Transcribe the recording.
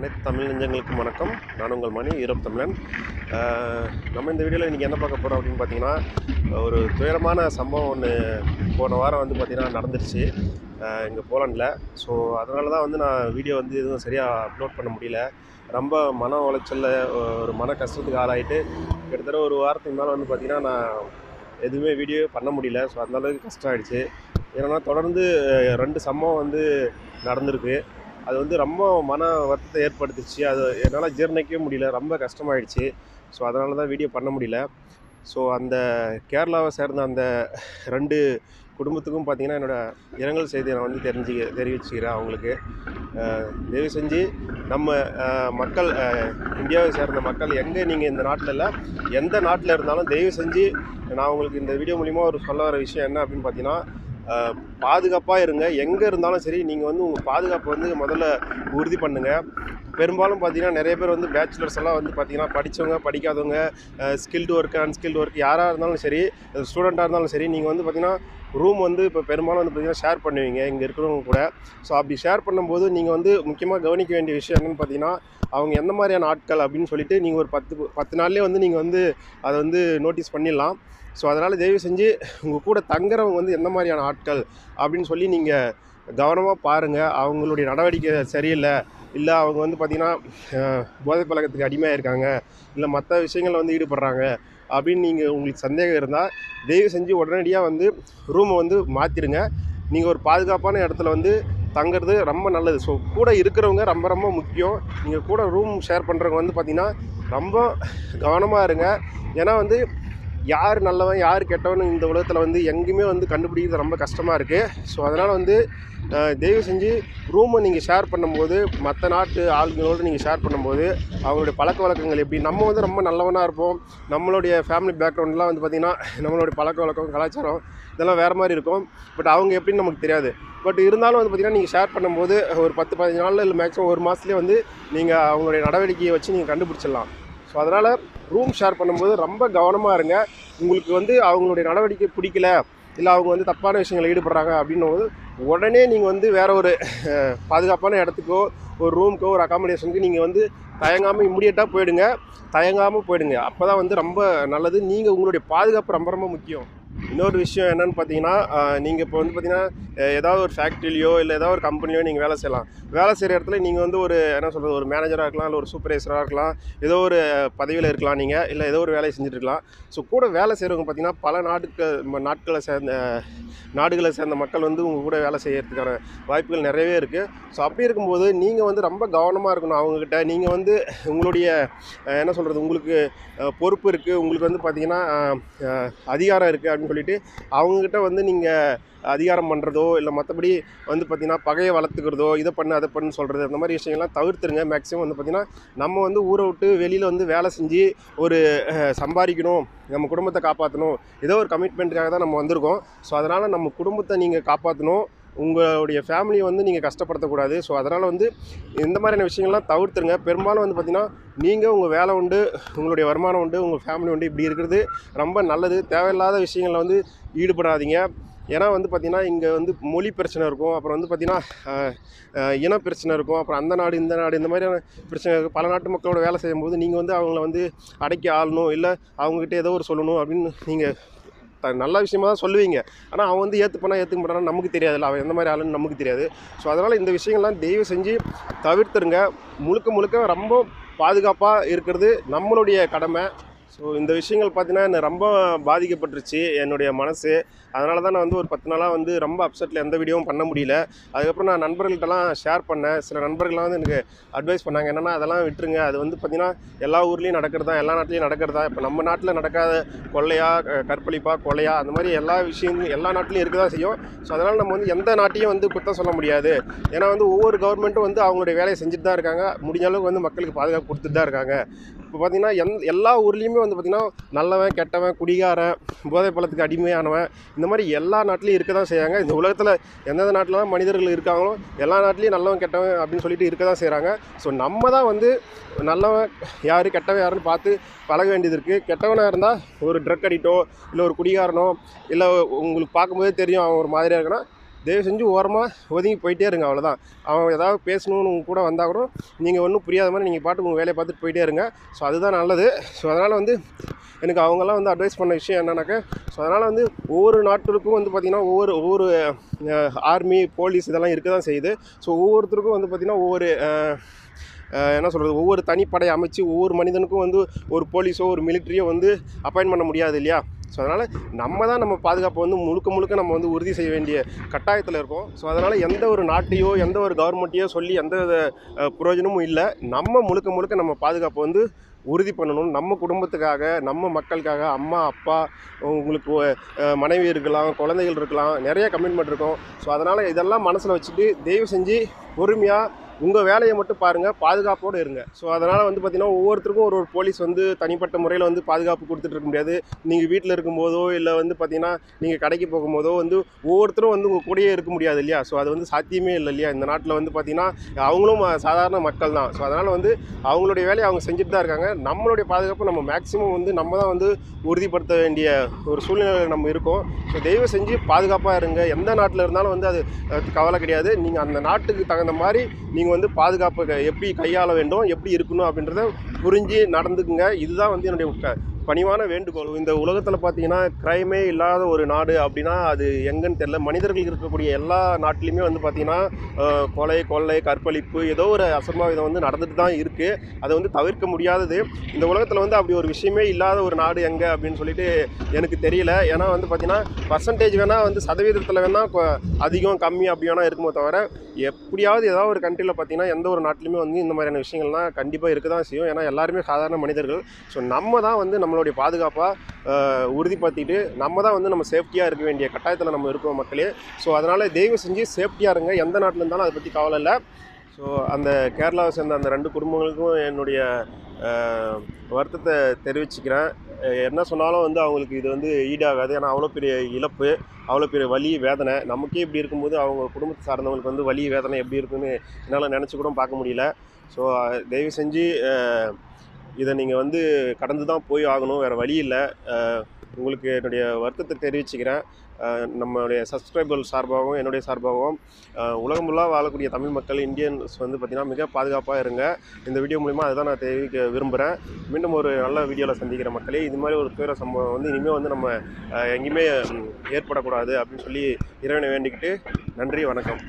அனைத்து தமிழ் நெஞ்சங்களுக்கும் வணக்கம். நான் உங்கள் மணி ஈரோப் தமிழன். நம்ம இந்த வீடியோவில் இன்றைக்கி என்ன பார்க்க போகிறோம் அப்படின்னு பார்த்தீங்கன்னா ஒரு துயரமான சம்பவம் ஒன்று போன வாரம் வந்து பார்த்திங்கன்னா நடந்துருச்சு. இங்கே போலண்டில் ஸோ அதனால தான் வந்து நான் வீடியோ வந்து எதுவும் சரியாக அப்லோட் பண்ண முடியல. ரொம்ப மன உளைச்சலில் ஒரு மன கஷ்டத்துக்கு ஆளாயிட்டு கிட்டத்தட்ட ஒரு வாரத்துக்கு மேலே வந்து பார்த்திங்கன்னா நான் எதுவுமே வீடியோ பண்ண முடியல. ஸோ அந்த அளவுக்கு கஷ்டம் ஆயிடுச்சு. ஏன்னா தொடர்ந்து ரெண்டு சம்பவம் வந்து நடந்திருக்கு. அது வந்து ரொம்ப மன வருத்தத்தை ஏற்படுத்துச்சு அது என்னால் ஜீரணிக்கவே முடியல. ரொம்ப கஷ்டமாயிடுச்சு. ஸோ அதனால தான் வீடியோ பண்ண முடியல. ஸோ அந்த கேரளாவை சேர்ந்த அந்த ரெண்டு குடும்பத்துக்கும் பார்த்தீங்கன்னா என்னோடய இரங்கல் செய்தியை நான் வந்து தெரிஞ்சு தெரிவிச்சுக்கிறேன் அவங்களுக்கு. தயவு செஞ்சு நம்ம மக்கள் இந்தியாவை சேர்ந்த மக்கள் எங்கே நீங்கள் இந்த நாட்டில் இல்லை எந்த நாட்டில் இருந்தாலும் தயவு செஞ்சு நான் உங்களுக்கு இந்த வீடியோ மூலிமா ஒரு சொல்ல வர விஷயம் என்ன அப்படின்னு பார்த்தீங்கன்னா பாதுகாப்பாக இருங்க. எங்கே இருந்தாலும் சரி நீங்கள் வந்து உங்கள் பாதுகாப்பை வந்து முதல்ல உறுதி பண்ணுங்கள் பெரும்பாலும் பார்த்தீங்கன்னா நிறைய பேர் வந்து பேச்சுலர்ஸ் எல்லாம் வந்து பார்த்தீங்கன்னா படித்தவங்க படிக்காதவங்க ஸ்கில்டு ஒர்க்கு அன்ஸ்கில்டு ஒர்க் யாராக இருந்தாலும் சரி ஸ்டூடெண்ட்டாக இருந்தாலும் சரி நீங்கள் வந்து பார்த்தீங்கன்னா ரூம் வந்து இப்போ பெரும்பாலும் வந்து பார்த்தீங்கன்னா ஷேர் பண்ணுவீங்க இங்கே இருக்கிறவங்க கூட. ஸோ அப்படி ஷேர் பண்ணும்போது நீங்கள் வந்து முக்கியமாக கவனிக்க வேண்டிய விஷயம் என்னென்னு பார்த்தீங்கன்னா அவங்க எந்த மாதிரியான ஆட்கள் அப்படின்னு சொல்லிட்டு நீங்கள் ஒரு பத்து பத்து நாள்லேயே வந்து நீங்கள் வந்து அதை வந்து நோட்டீஸ் பண்ணிடலாம். ஸோ அதனால் தயவு செஞ்சு உங்கள் கூட தங்குறவங்க வந்து எந்த மாதிரியான ஆட்கள் அப்படின்னு சொல்லி நீங்கள் கவனமாக பாருங்கள் அவங்களுடைய நடவடிக்கை சரியில்லை இல்லை அவங்க வந்து பார்த்திங்கன்னா போதை பழக்கத்துக்கு அடிமையாக இருக்காங்க இல்லை மற்ற விஷயங்களில் வந்து ஈடுபடுறாங்க. அப்படின்னு நீங்கள் உங்களுக்கு சந்தேகம் இருந்தால் தயவு செஞ்சு உடனடியாக வந்து ரூமை வந்து மாற்றிடுங்க நீங்கள் ஒரு பாதுகாப்பான இடத்துல வந்து தங்குறது ரொம்ப நல்லது. ஸோ கூட இருக்கிறவங்க ரொம்ப ரொம்ப முக்கியம். நீங்கள் கூட ரூம் ஷேர் பண்ணுறவங்க வந்து பார்த்திங்கன்னா ரொம்ப கவனமாக இருங்க. ஏன்னா வந்து யார் நல்லவன் யார் கெட்டவன் இந்த உலகத்தில் வந்து எங்கேயுமே வந்து கண்டுபிடிக்கிறது ரொம்ப கஷ்டமாக இருக்குது ஸோ அதனால் வந்து தயவு செஞ்சு ரூமை நீங்கள் ஷேர் பண்ணும்போது மற்ற நாட்டு ஆளுங்களோடு நீங்கள் ஷேர் பண்ணும்போது அவங்களுடைய பழக்க வழக்கங்கள் எப்படி? நம்ம வந்து ரொம்ப நல்லவனாக இருப்போம். நம்மளுடைய ஃபேமிலி பேக்ரவுண்ட்லாம் வந்து பார்த்திங்கன்னா நம்மளுடைய பழக்க வழக்கம் கலாச்சாரம் இதெல்லாம் வேறு மாதிரி இருக்கும். பட் அவங்க எப்படின்னு நமக்கு தெரியாது. பட் இருந்தாலும் வந்து பார்த்திங்கன்னா நீங்கள் ஷேர் பண்ணும்போது ஒரு பத்து பதினஞ்சு நாளில் இல்லை மேக்ஸிமம் ஒரு மாதத்துலேயே வந்து நீங்கள் அவங்களுடைய நடவடிக்கையை வச்சு நீங்கள் கண்டுபிடிச்சிடலாம். ஸோ அதனால் ரூம் ஷேர் பண்ணும்போது ரொம்ப கவனமாக இருங்க. உங்களுக்கு வந்து அவங்களுடைய நடவடிக்கை பிடிக்கல இல்லை அவங்க வந்து தப்பான விஷயங்களில் ஈடுபடுறாங்க அப்படின்னும் போது உடனே நீங்கள் வந்து வேறு ஒரு பாதுகாப்பான இடத்துக்கோ ஒரு ரூமுக்கோ ஒரு அகாமடேஷனுக்கு நீங்கள் வந்து தயங்காமல் இம்மிடியட்டாக போயிடுங்க. தயங்காமல் போயிடுங்க. அப்போ தான் வந்து ரொம்ப நல்லது. நீங்கள் உங்களுடைய பாதுகாப்பு ரொம்ப ரொம்ப முக்கியம். இன்னொரு விஷயம் என்னென்னு பார்த்தீங்கன்னா நீங்கள் இப்போ வந்து பார்த்தீங்கன்னா ஏதாவது ஒரு ஃபேக்ட்ரிலையோ இல்லை ஏதாவது ஒரு கம்பெனிலையோ நீங்கள் வேலை செய்யலாம். வேலை செய்கிற இடத்துல நீங்கள் வந்து ஒரு என்ன சொல்கிறது ஒரு மேனேஜராக இருக்கலாம் இல்லை ஒரு சூப்பர்வைசராக இருக்கலாம் ஏதோ ஒரு பதவியில் இருக்கலாம் நீங்கள் இல்லை ஏதோ ஒரு வேலையை செஞ்சுருக்கலாம் ஸோ கூட வேலை செய்கிறவங்க பார்த்தீங்கன்னா பல நாட்டுக்கு நாட்களை சேர்ந்த நாடுகளை சேர்ந்த மக்கள் வந்து உங்கள் கூட வேலை செய்கிறதுக்கான வாய்ப்புகள் நிறையவே இருக்குது ஸோ அப்படி இருக்கும்போது நீங்கள் வந்து ரொம்ப கவனமாக இருக்கணும் அவங்கக்கிட்ட நீங்கள் வந்து உங்களுடைய என்ன சொல்கிறது உங்களுக்கு பொறுப்பு இருக்குது உங்களுக்கு வந்து பார்த்திங்கன்னா அதிகாரம் இருக்குது அப்படின்னு சொல்லிட்டு அவங்கக்கிட்ட வந்து நீங்கள் அதிகாரம் பண்ணுறதோ இல்லை மற்றபடி வந்து பார்த்திங்கன்னா பகையை வளர்த்துக்கிறதோ இதை பண்ணு அதை பண்ணு சொல்கிறது அந்த மாதிரி விஷயங்கள்லாம் தவிர்த்துருங்க. மேக்ஸிமம் வந்து பார்த்திங்கன்னா நம்ம வந்து ஊரை விட்டு வெளியில் வந்து வேலை செஞ்சு ஒரு சம்பாதிக்கணும் நம்ம குடும்பத்தை காப்பாற்றணும் ஏதோ ஒரு கமிட்மெண்ட்டுக்காக தான் நம்ம வந்திருக்கோம். ஸோ அதனால் நம்ம குடும்பத்தை நீங்கள் காப்பாற்றணும் உங்களுடைய ஃபேமிலியை வந்து நீங்கள் கஷ்டப்படுத்தக்கூடாது ஸோ அதனால் வந்து இந்த மாதிரியான விஷயங்கள்லாம் தவிர்த்துருங்க. பெரும்பாலும் வந்து பார்த்திங்கன்னா நீங்கள் உங்கள் வேலை உண்டு உங்களுடைய வருமானம் உண்டு உங்கள் ஃபேமிலி உண்டு இப்படி இருக்கிறது ரொம்ப நல்லது. தேவையில்லாத விஷயங்களில் வந்து ஈடுபடாதீங்க. ஏன்னா வந்து பார்த்திங்கன்னா இங்கே வந்து மொழி பிரச்சனை இருக்கும். அப்புறம் வந்து பார்த்திங்கன்னா இன பிரச்சனை இருக்கும். அப்புறம் அந்த நாடு இந்த நாடு இந்த மாதிரியான பிரச்சனை இருக்கும். பல நாட்டு மக்களோட வேலை செய்யும்போது நீங்கள் வந்து அவங்கள வந்து அடக்கி ஆளணும் இல்லை அவங்ககிட்ட ஏதோ ஒரு சொல்லணும் அப்படின்னு நீங்கள் த நல்ல விஷயமா தான் சொல்லுவீங்க. ஆனால் அவன் வந்து ஏற்றுப்பனா ஏற்றுக்க மாட்டானா நமக்கு தெரியாதுல்ல. அவன் எந்த மாதிரி ஆளுன்னு நமக்கு தெரியாது. ஸோ அதனால் இந்த விஷயங்கள்லாம் தயவு செஞ்சு தவிர்த்துருங்க. முழுக்க முழுக்க ரொம்ப பாதுகாப்பாக இருக்கிறது நம்மளுடைய கடமை. ஸோ இந்த விஷயங்கள் பார்த்தீங்கன்னா என்னை ரொம்ப பாதிக்கப்பட்டுருச்சு என்னுடைய மனசு. அதனால தான் நான் வந்து ஒரு பத்து நாளாக வந்து ரொம்ப அப்செட்டில் எந்த வீடியோவும் பண்ண முடியல. அதுக்கப்புறம் நான் நண்பர்கள்ட்டலாம் ஷேர் பண்ணேன். சில நண்பர்கள்லாம் வந்து எனக்கு அட்வைஸ் பண்ணாங்க என்னென்னா அதெல்லாம் விட்டுருங்க. அது வந்து பார்த்திங்கன்னா எல்லா ஊர்லேயும் நடக்கிறதா எல்லா நாட்டிலையும் நடக்கிறதா? இப்போ நம்ம நாட்டில் நடக்காத கொள்ளையா கற்பழிப்பா கொலையா அந்த மாதிரி எல்லா விஷயங்களும் எல்லா நாட்டிலையும் இருக்க தான் செய்யும். ஸோ அதனால் நம்ம வந்து எந்த நாட்டையும் வந்து குத்தம் சொல்ல முடியாது. ஏன்னா வந்து ஒவ்வொரு கவர்மெண்ட்டும் வந்து அவங்களுடைய வேலையை செஞ்சுட்டு தான் இருக்காங்க. முடிஞ்ச அளவுக்கு வந்து மக்களுக்கு பாதுகாப்பு கொடுத்துட்டு தான் இருக்காங்க. இப்போ பார்த்தீங்கன்னா எந் எல்லா ஊர்லேயுமே வந்து பார்த்திங்கன்னா நல்லவன் கெட்டவன் குடிகாரன் போதை பழத்துக்கு அடிமையானவன் இந்த மாதிரி எல்லா நாட்டிலையும் இருக்க தான் செய்கிறாங்க இந்த உலகத்தில் எந்தெந்த நாட்டிலலாம் மனிதர்கள் இருக்காங்களோ எல்லா நாட்டிலையும் நல்லவன் கெட்டவன் அப்படின்னு சொல்லிட்டு இருக்க தான் செய்கிறாங்க ஸோ நம்ம தான் வந்து நல்லவன் யார் கெட்டவன் யாருன்னு பார்த்து பழக வேண்டியது இருக்குது கெட்டவனாக இருந்தால் ஒரு ட்ரக் அடிட்டோ இல்லை ஒரு குடிகாரனோ இல்லை உங்களுக்கு பார்க்கும்போதே தெரியும் அவன் ஒரு மாதிரியாக இருக்குன்னா தயவு செஞ்சு ஓரமாக ஒதுங்கி போயிட்டே இருங்க அவ்வளோதான் அவன் ஏதாவது பேசணும்னு உங்க கூட வந்தால் கூட நீங்கள் ஒன்றும் புரியாத மாதிரி நீங்கள் பாட்டு உங்கள் வேலையை பார்த்துட்டு போயிட்டே இருங்க. ஸோ அதுதான் நல்லது. ஸோ அதனால் வந்து எனக்கு அவங்கெல்லாம் வந்து அட்வைஸ் பண்ண விஷயம் என்னன்னாக்க ஸோ அதனால் வந்து ஒவ்வொரு நாட்டுக்கும் வந்து பார்த்திங்கன்னா ஒவ்வொரு ஒவ்வொரு ஆர்மி போலீஸ் இதெல்லாம் இருக்க தான் செய்யுது. ஸோ ஒவ்வொருத்தருக்கும் வந்து பார்த்திங்கன்னா ஒவ்வொரு என்ன சொல்கிறது ஒவ்வொரு தனிப்படையை அமைச்சு ஒவ்வொரு மனிதனுக்கும் வந்து ஒரு போலீஸோ ஒரு மிலிட்ரியோ வந்து அப்பாயின் பண்ண முடியாது இல்லையா? ஸோ அதனால் நம்ம தான் நம்ம பாதுகாப்பை வந்து முழுக்க முழுக்க நம்ம வந்து உறுதி செய்ய வேண்டிய கட்டாயத்தில் இருக்கோம். ஸோ அதனால் எந்த ஒரு நாட்டையோ எந்த ஒரு கவர்மெண்ட்டையோ சொல்லி எந்த பிரயோஜனமும் இல்லை. நம்ம முழுக்க முழுக்க நம்ம பாதுகாப்பை வந்து உறுதி பண்ணணும். நம்ம குடும்பத்துக்காக நம்ம மக்களுக்காக அம்மா அப்பா உங்களுக்கு மனைவி இருக்கலாம் குழந்தைகள் இருக்கலாம் நிறைய கமிட்மெண்ட் இருக்கும். ஸோ அதனால் இதெல்லாம் மனசில் வச்சுட்டு தயவு செஞ்சு பொறுமையாக உங்கள் வேலையை மட்டும் பாருங்கள் பாதுகாப்போடு இருங்க. ஸோ அதனால் வந்து பார்த்திங்கன்னா ஒவ்வொருத்தருக்கும் ஒரு ஒரு போலீஸ் வந்து தனிப்பட்ட முறையில் வந்து பாதுகாப்பு கொடுத்துட்டு இருக்க முடியாது. நீங்கள் வீட்டில் இருக்கும்போதோ இல்லை வந்து பார்த்திங்கன்னா நீங்கள் கடைக்கு போகும்போதோ வந்து ஒவ்வொருத்தரும் வந்து உங்கள் கூடயே இருக்க முடியாது இல்லையா? ஸோ அது வந்து சாத்தியமே இல்லை இல்லையா? இந்த நாட்டில் வந்து பார்த்திங்கன்னா அவங்களும் சாதாரண மக்கள் தான். ஸோ அதனால் வந்து அவங்களுடைய வேலையை அவங்க செஞ்சுட்டு தான் இருக்காங்க. நம்மளுடைய பாதுகாப்பு நம்ம மேக்ஸிமம் வந்து நம்ம தான் வந்து உறுதிப்படுத்த வேண்டிய ஒரு சூழ்நிலையில் நம்ம இருக்கோம். ஸோ தயவு செஞ்சு பாதுகாப்பாக இருங்க. எந்த நாட்டில் இருந்தாலும் வந்து அது கவலை கிடையாது. நீங்கள் அந்த நாட்டுக்கு தகுந்த மாதிரி நீங்கள் வந்து பாதுகாப்பு எப்படி கையாள வேண்டும் எப்படி இருக்கணும் அப்படின்றத புரிஞ்சு நடந்துக்குங்க. இதுதான் வந்து என்னுடைய க- பணிவான வேண்டுகோள். இந்த உலகத்தில் பார்த்தீங்கன்னா க்ரைமே இல்லாத ஒரு நாடு அப்படின்னா அது எங்கன்னு தெரில மனிதர்கள் இருக்கக்கூடிய எல்லா நாட்டிலையுமே வந்து பார்த்தீங்கன்னா கொலை கொள்ளை கற்பழிப்பு ஏதோ ஒரு அசம்பாவிதம் வந்து நடந்துட்டு தான் இருக்குது அதை வந்து தவிர்க்க முடியாதது. இந்த உலகத்தில் வந்து அப்படி ஒரு விஷயமே இல்லாத ஒரு நாடு எங்கே அப்படின்னு சொல்லிட்டு எனக்கு தெரியல. ஏன்னா வந்து பார்த்தீங்கன்னா பர்சன்டேஜ் வேணால் வந்து சதவீதத்தில் வேணால் அதிகம் கம்மி அப்படி வேணால் இருக்குமோ தவிர எப்படியாவது ஏதாவது ஒரு கண்ட்ரியில் பார்த்தீங்கன்னா எந்த ஒரு நாட்டிலுமே வந்து இந்த மாதிரியான விஷயங்கள்லாம் கண்டிப்பாக இருக்க தான் செய்யும். ஏன்னா எல்லாருமே சாதாரண மனிதர்கள். ஸோ நம்ம தான் வந்து நம்மளுடைய பாதுகாப்பாக உறுதிப்படுத்திட்டு நம்ம தான் வந்து நம்ம சேஃப்டியாக இருக்க வேண்டிய கட்டாயத்தில் நம்ம இருக்கோம் மக்களே. ஸோ அதனால் தயவு செஞ்சு சேஃப்டியாக இருங்க. எந்த நாட்டில் இருந்தாலும் அதை பற்றி கவலை இல்லை. ஸோ அந்த கேரளாவை சேர்ந்த அந்த ரெண்டு குடும்பங்களுக்கும் என்னுடைய வருத்தத்தை தெரிவிச்சுக்கிறேன். என்ன சொன்னாலும் வந்து அவங்களுக்கு இது வந்து ஈடாகாது. ஏன்னா அவ்வளோ பெரிய இழப்பு அவ்வளோ பெரிய வலி வேதனை. நமக்கே இப்படி இருக்கும்போது அவங்க குடும்பத்தை சார்ந்தவங்களுக்கு வந்து வலி வேதனை எப்படி இருக்குன்னு என்னால் நினச்சி கூட பார்க்க முடியல. ஸோ தயவு செஞ்சு இதை நீங்கள் வந்து கடந்து தான் போய் ஆகணும் வேறு வழி இல்லை. உங்களுக்கு என்னுடைய வருத்தத்தை தெரிவிச்சுக்கிறேன். நம்மளுடைய சப்ஸ்கிரைபர் சார்பாகவும் என்னுடைய சார்பாகவும் உலகமுல்லா வாழக்கூடிய தமிழ் மக்கள் இந்தியன்ஸ் வந்து பார்த்திங்கன்னா மிக பாதுகாப்பாக இருங்க. இந்த வீடியோ மூலிமா அதை தான் நான் தெரிவிக்க விரும்புகிறேன் மீண்டும் ஒரு நல்ல வீடியோவில் சந்திக்கிற மக்களே இது மாதிரி ஒரு துயர சம்பவம் வந்து இனிமேல் வந்து நம்ம எங்கேயுமே ஏற்படக்கூடாது அப்படின்னு சொல்லி இறைவனை வேண்டிக்கிட்டு நன்றி வணக்கம்.